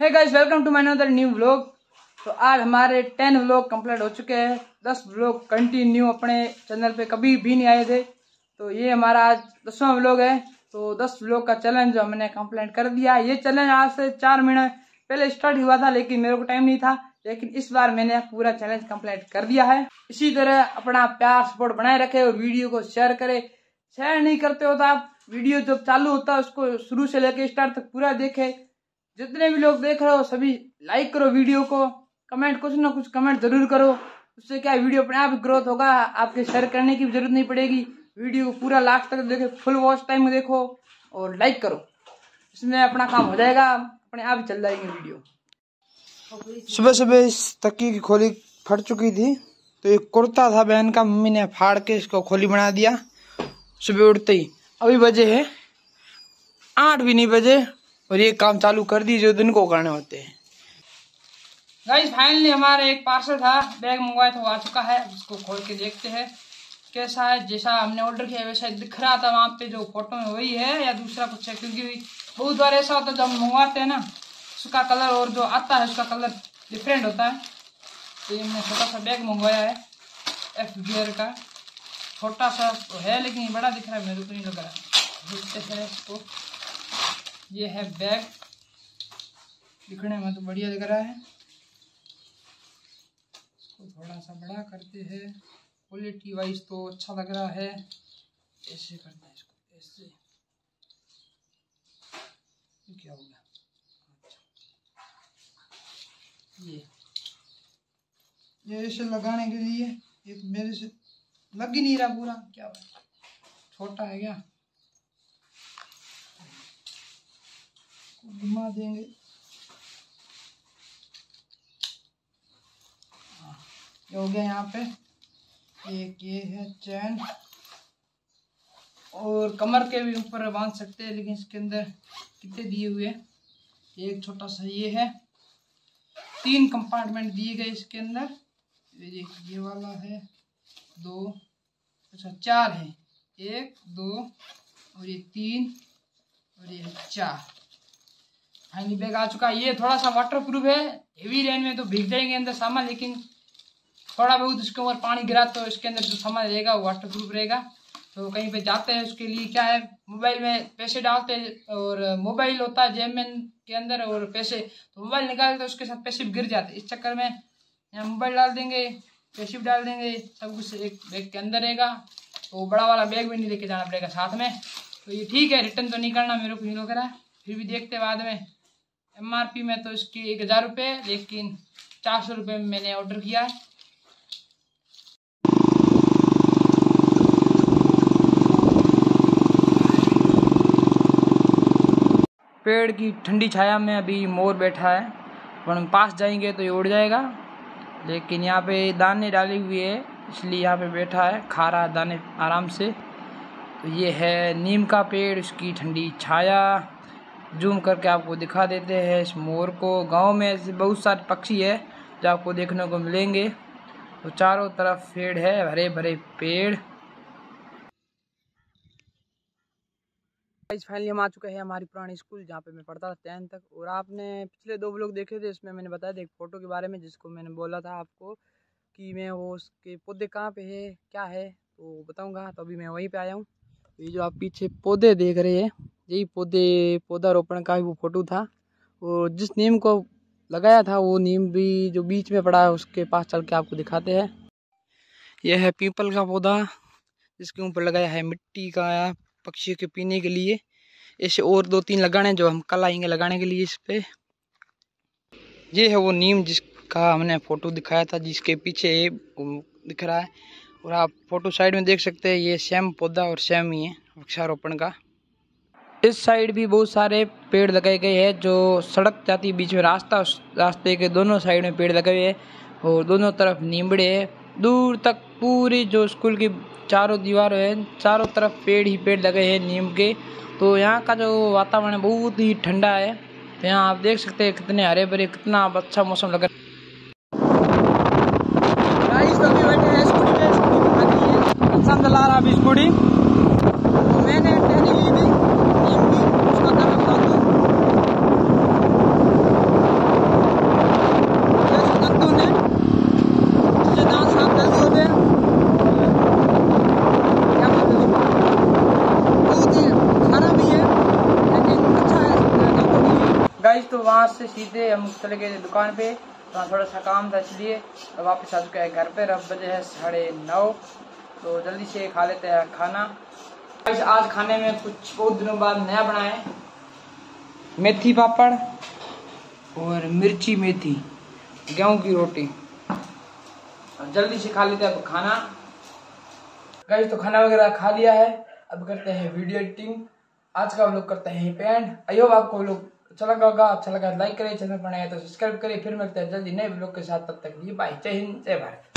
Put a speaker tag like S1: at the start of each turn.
S1: है guys welcome to my another new vlog तो आज हमारे टेन व्लॉग कंप्लीट हो चुके हैं। दस व्लॉग कंटिन्यू अपने चैनल पे कभी भी नहीं आए थे। तो ये हमारा आज दसवां व्लॉग है। तो दस व्लॉग का चैलेंज जो हमने कंप्लीट कर दिया, ये चैलेंज आज से चार महीने पहले स्टार्ट हुआ था, लेकिन मेरे को टाइम नहीं था। लेकिन इस बार मैंने पूरा चैलेंज कंप्लीट कर दिया है। इसी तरह अपना प्यार सपोर्ट बनाए रखे और वीडियो को शेयर करे। शेयर नहीं करते हो तो आप वीडियो जब चालू होता है, उसको शुरू से लेकर स्टार्ट तक पूरा देखे। जितने भी लोग देख रहे हो सभी लाइक करो वीडियो को। कमेंट कुछ ना कुछ कमेंट ज़रूर करो। उससे क्या वीडियो अपने आप ग्रोथ होगा। आपके शेयर करने की ज़रूरत नहीं पड़ेगी। वीडियो पूरा लास्ट तक देखे फुल वॉच टाइम देखो और लाइक करो। इसमें अपना काम हो जाएगा। अपने आप चल जाएँगे वीडियो
S2: सुबह सुबह इस तकी की खोली फट चुकी थी। तो एक कुर्ता था बहन का, मम्मी ने फाड़ के इसको खोली बना दिया। सुबह उठते ही, अभी बजे है। आठ भी नहीं बजे। और ये काम चालू कर दी जो दिन को करने होते हैं।
S1: गाइस फाइनली हमारा एक पार्सल था बैग मंगवाया था, वो आ चुका है इसको खोल के देखते हैं। कैसा है, जैसा हमने ऑर्डर किया, वैसा दिख रहा था वहाँ पे, जो फ़ोटो में वही है या दूसरा कुछ है? क्योंकि बहुत बार ऐसा होता है, जब मंगवाते हैं ना, उसका कलर और जो आता है, उसका कलर डिफरेंट होता है। तो ये हमने छोटा सा बैग मंगवाया है एफ़ गियर का। छोटा सा तो है, लेकिन बड़ा दिख रहा है, मेरे को नहीं लग रहा। हैं ये है बैग। दिखने में तो बढ़िया दिख रहा है। इसको थोड़ा सा बड़ा करते हैं। क्वालिटी वाइज तो अच्छा लग रहा है। ऐसे करते हैं इसको, ऐसे। क्या हो गया? अच्छा। ये।
S2: ये इसे लगाने के लिए एक मेरे से लग ही नहीं रहा पूरा।
S1: क्या छोटा है क्या?
S2: घुमा देंगे।
S1: हाँ,
S2: हो गया यहाँ पे। एक ये है चैन।
S1: और कमर के भी ऊपर बाँध सकते हैं लेकिन इसके अंदर कितने दिए हुए हैं? एक छोटा सा ये है। तीन कंपार्टमेंट दिए गए इसके अंदर। ये ये वाला है दो अच्छा चार है। एक दो और ये तीन और ये चार। फाइनली बैग आ चुका है। ये थोड़ा सा वाटर प्रूफ है। हेवी रेन में तो भीग जाएँगे अंदर सामान, लेकिन थोड़ा बहुत उसके ऊपर पानी गिरा तो इसके अंदर जो सामान रहेगा वो वाटर प्रूफ रहेगा। तो कहीं पे जाते हैं उसके लिए क्या है? मोबाइल में पैसे डालते हैं और मोबाइल होता है जेब के अंदर और पैसे तो मोबाइल निकालते उसके साथ पैसे गिर जाते इस चक्कर में यहाँ मोबाइल डाल देंगे, पैसे डाल देंगे, सब कुछ एक बैग के अंदर रहेगा। तो बड़ा वाला बैग भी नहीं लेके जाना पड़ेगा साथ में। तो ये ठीक है रिटर्न तो नहीं करना, मेरे को नहीं लग रहा। फिर भी देखते बाद में। एमआरपी में तो इसकी एक हज़ार रुपये लेकिन चार सौ रुपये में मैंने ऑर्डर किया है। पेड़ की ठंडी छाया में अभी मोर बैठा है। पर हम पास जाएँगे तो ये उड़ जाएगा। लेकिन यहाँ पे दाने डाली हुई है, इसलिए यहाँ पे बैठा है, खा रहा है दाने आराम से। तो ये है नीम का पेड़ उसकी ठंडी छाया। जूम करके आपको दिखा देते हैं इस मोर को। गाँव में ऐसे बहुत सारे पक्षी है जो आपको देखने को मिलेंगे। तो चारों तरफ़ पेड़ है हरे भरे पेड़ फाइनली हम आ चुके हैं हमारी पुरानी स्कूल, जहाँ पे मैं पढ़ता था टेंथ तक। और आपने पिछले दो ब्लॉग देखे थे, इसमें मैंने बताया था एक फ़ोटो के बारे में, जिसको मैंने बोला था आपको कि मैं वो उसके पौधे कहाँ पे है, क्या है तो बताऊँगा। तो अभी मैं वहीं पे आया हूँ। ये जो आप पीछे पौधे देख रहे हैं यही पौधे पौधा रोपण का भी वो फ़ोटो था। और जिस नीम को लगाया था, वो नीम भी जो बीच में पड़ा है, उसके पास चल के आपको दिखाते हैं। यह है पीपल का पौधा, जिसके ऊपर लगाया है मिट्टी का पक्षियों के पीने के लिए। ऐसे और दो तीन लगाने जो हम कल आएँगे लगाने के लिए इस पे। ये है वो नीम जिसका हमने फ़ोटो दिखाया था, जिसके पीछे दिख रहा है। और आप फ़ोटो साइड में देख सकते हैं, ये सेम पौधा और सेम ही है वृक्षारोपण का। इस साइड भी बहुत सारे पेड़ लगाए गए हैं, जो सड़क जाती बीच में रास्ता, रास्ते के दोनों साइड में पेड़ लगे हुए हैं और दोनों तरफ़ नीमड़े हैं। दूर तक पूरी जो स्कूल की चारों दीवार है, चारों तरफ़ पेड़ ही पेड़ लगे हैं नीम के। तो यहाँ का जो वातावरण बहुत ही ठंडा है। तो यहाँ आप देख सकते हैं कितने हरे भरे, कितना अच्छा मौसम लग रहा है स्कूटी मैंने टहनी ली थी उसका गाइस तो वहाँ से सीधे हम चले गए दुकान पे। तो थोड़ा सा काम था, इसलिए तो वापस आ चुके हैं घर पे। अब बजे है साढ़े नौ। तो जल्दी से खा लेते हैं खाना। गाइस आज खाने में कुछ बहुत दिनों बाद नया बनाए मेथी पापड़ और मिर्ची मेथी, गेहूँ की रोटी। जल्दी से खा लेते हैं अब खाना। गाइस तो खाना वगैरह खा लिया है। अब करते हैं वीडियो एडिटिंग आज का हम लोग करते हैं पेंट अयो आपको लोग अच्छा लगा होगा अच्छा लगा लाइक करें, चैनल नया तो सब्सक्राइब करें, फिर मिलते हैं जल्दी नए ब्लॉग के साथ, तब तक ये बाय जय हिंद, जय भारत.